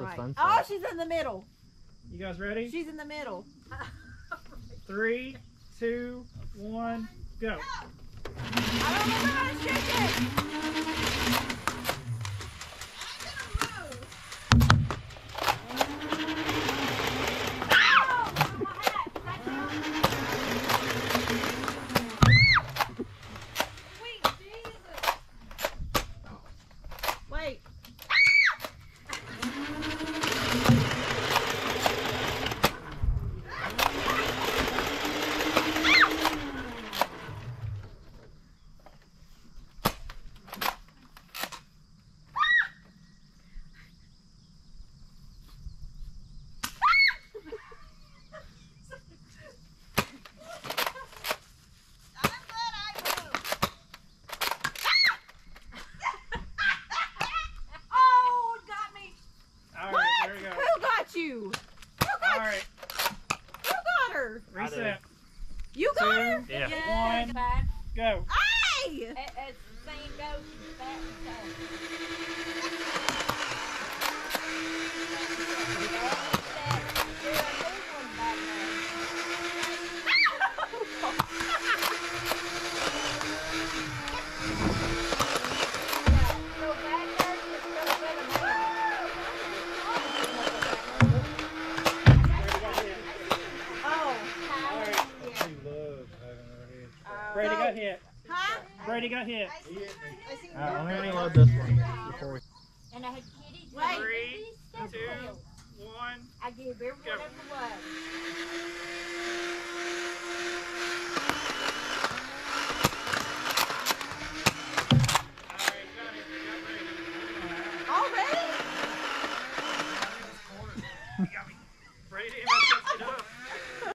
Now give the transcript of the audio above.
the Right. sunset. Oh, she's in the middle. You guys ready? She's in the middle. Three, two, one, go. I don't remember how to shake it. Wait. Oh, it got me. All right, What? there we go. Who got you? Who got, All right, who got her? reset. You got her? Two, Yeah. one, Back. go. Hey! As as the saying goes, back and Brady got hit. Huh? Brady got hit. All right, I'm gonna reload this one before we. And I had kitties. Wait. Three, Step two, well. one. I gave everyone Go. up the way.